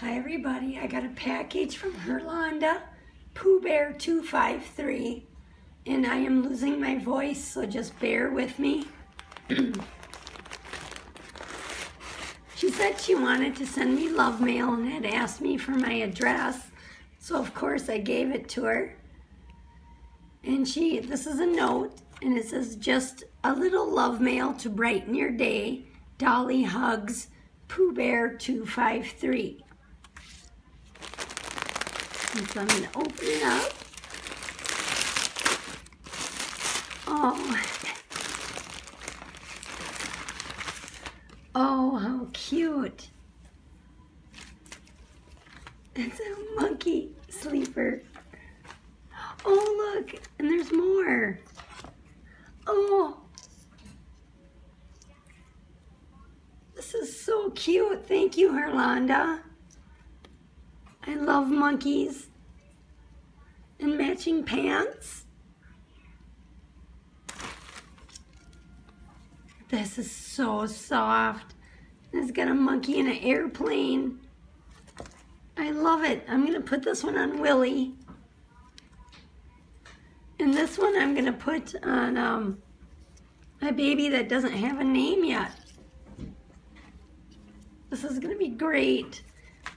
Hi everybody, I got a package from Herlonda, Pooh Bear 253, and I am losing my voice, so just bear with me. she said she wanted to send me love mail and had asked me for my address, so of course I gave it to her. And she, this is a note, and it says, just a little love mail to brighten your day, Dolly Hugs, Pooh Bear 253. And so I'm going to open it up. Oh. Oh, how cute. It's a monkey sleeper. Oh, look, and there's more. Oh. This is so cute. Thank you, Herlonda. I love monkeys. And matching pants. This is so soft. It's got a monkey in an airplane. I love it. I'm going to put this one on Willie. And this one I'm going to put on um, a baby that doesn't have a name yet. This is going to be great.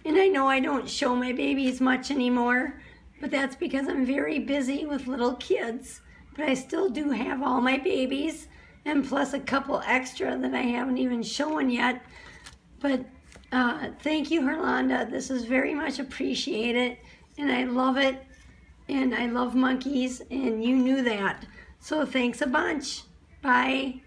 And I know I don't show my babies much anymore, but that's because I'm very busy with little kids. But I still do have all my babies, and plus a couple extra that I haven't even shown yet. But uh, thank you, Herlonda. This is very much appreciated, and I love it. And I love monkeys, and you knew that. So thanks a bunch. Bye.